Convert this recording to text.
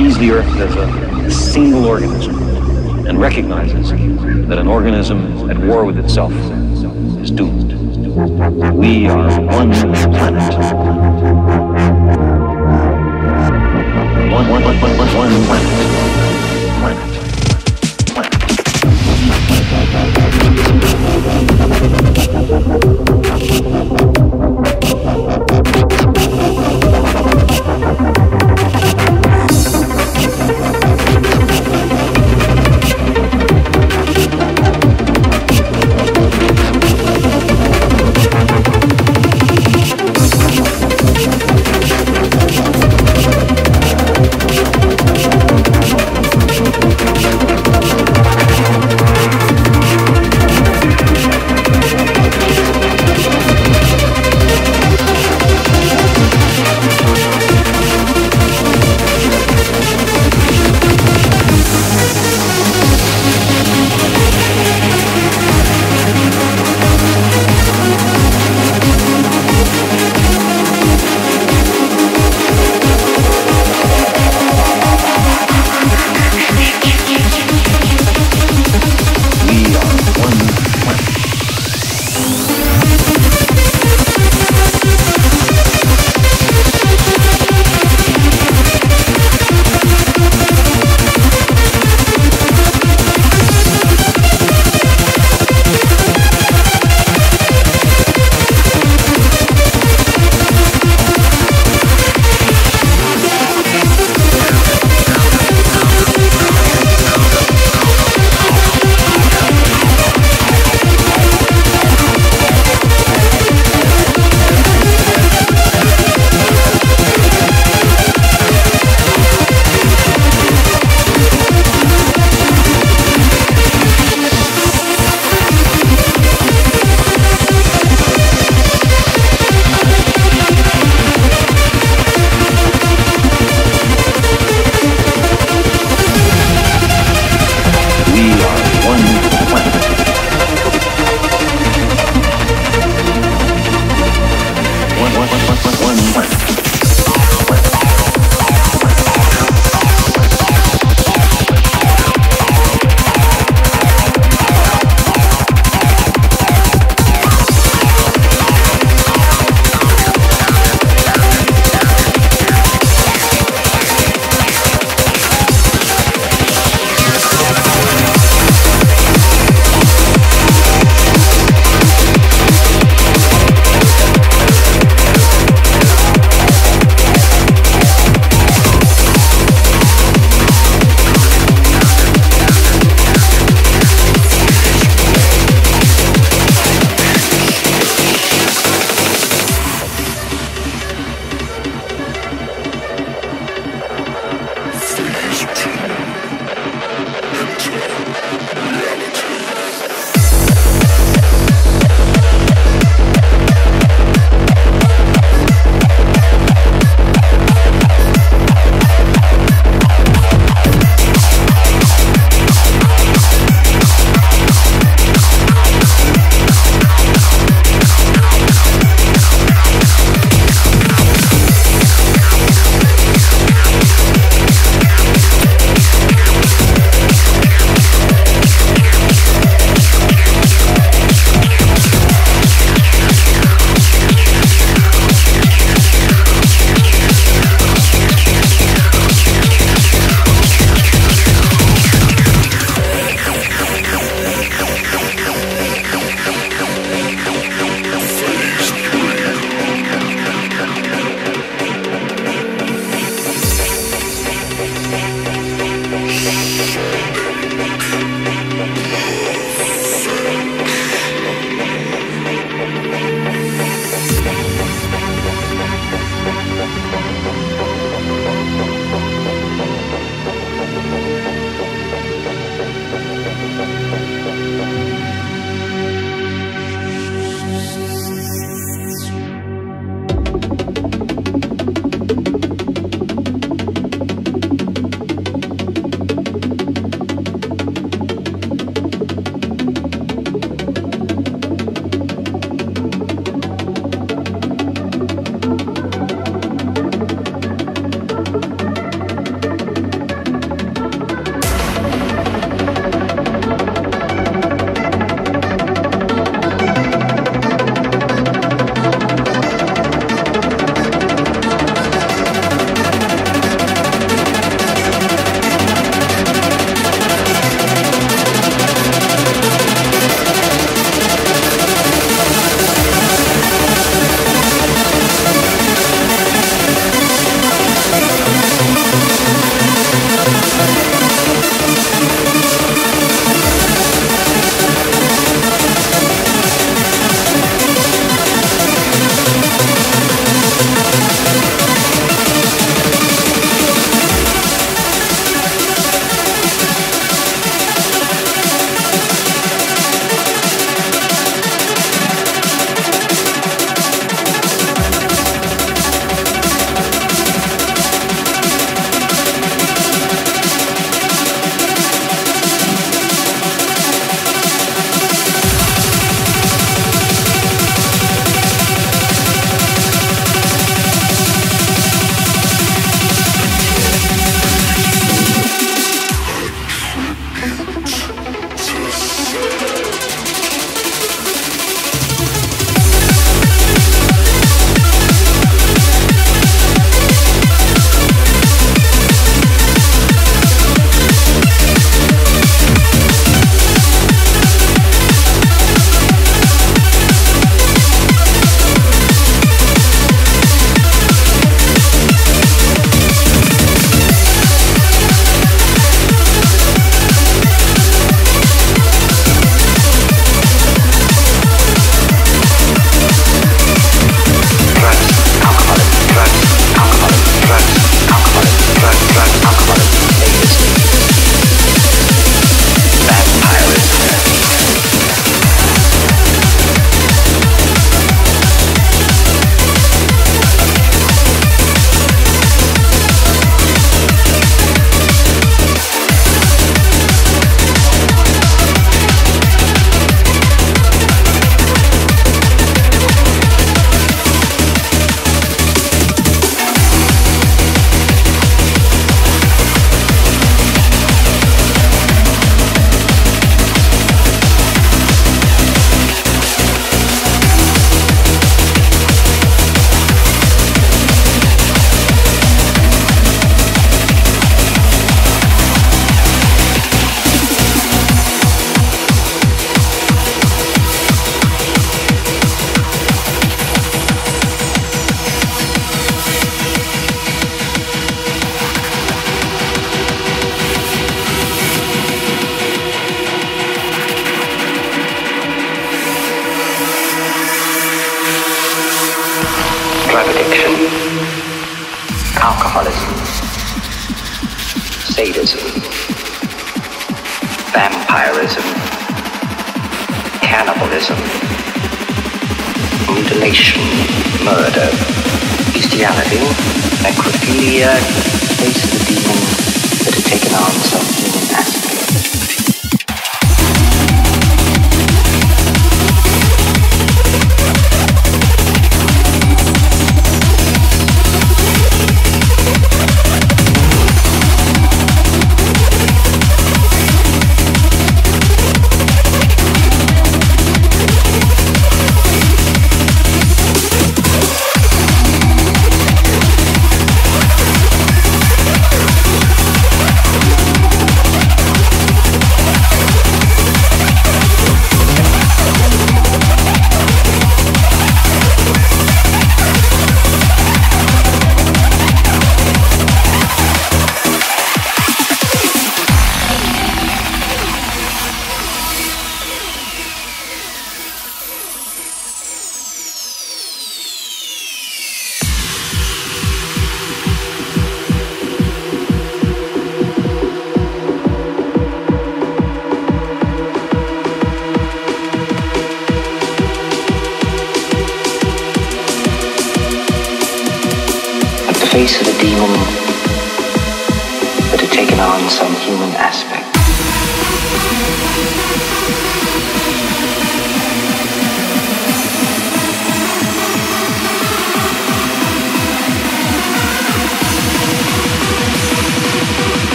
sees the Earth as a single organism and recognizes that an organism at war with itself is doomed. We are one planet. One, one, one, one, one, one planet.